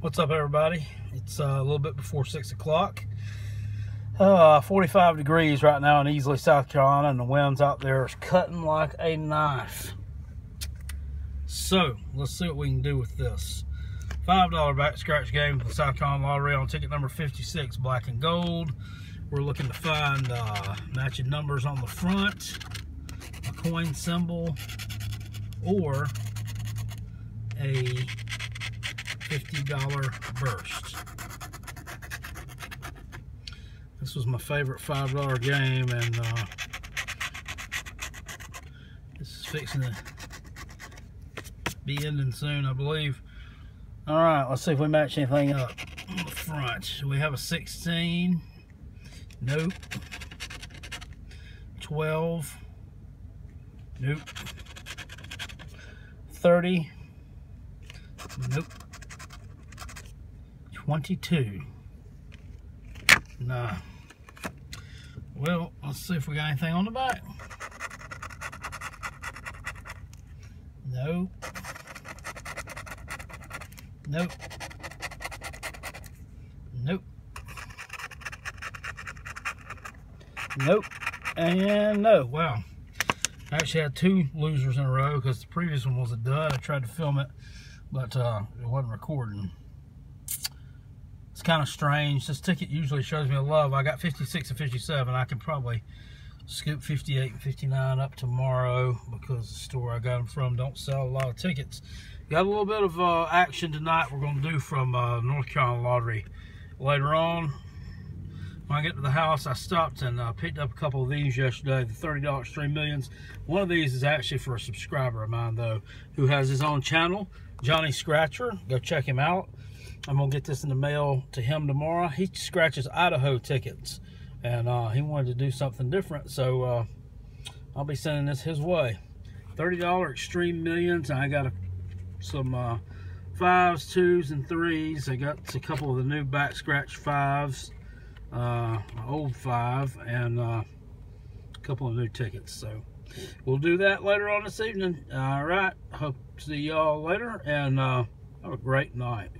What's up, everybody? It's uh, a little bit before 6 o'clock. Uh, 45 degrees right now in Easley, South Carolina, and the winds out there is cutting like a knife. So, let's see what we can do with this. $5 back scratch game for the South Carolina Lottery on ticket number 56, black and gold. We're looking to find uh, matching numbers on the front, a coin symbol, or a $50 burst. This was my favorite $5 game and uh, this is fixing to be ending soon, I believe. All right, let's see if we match anything up on the front. We have a 16. Nope. 12. Nope. 30. Nope. 22. Nah. Well, let's see if we got anything on the back. Nope. Nope. Nope. Nope. And no. Wow. I actually had two losers in a row because the previous one was a dud. I tried to film it, but uh, it wasn't recording kind of strange. This ticket usually shows me a love. I got 56 and 57. I can probably scoop 58 and 59 up tomorrow because the store I got them from don't sell a lot of tickets. Got a little bit of uh, action tonight we're going to do from uh, North Carolina Lottery. Later on, when I get to the house, I stopped and uh, picked up a couple of these yesterday, the $30 Extreme Millions. One of these is actually for a subscriber of mine, though, who has his own channel, Johnny Scratcher. Go check him out. I'm gonna get this in the mail to him tomorrow. He scratches Idaho tickets, and uh, he wanted to do something different, so uh, I'll be sending this his way. $30 Extreme Millions. I got a, some uh, fives, twos, and threes. I got a couple of the new back scratch fives, uh, old five, and uh, a couple of new tickets. So we'll do that later on this evening. All right. Hope to see y'all later, and uh, have a great night.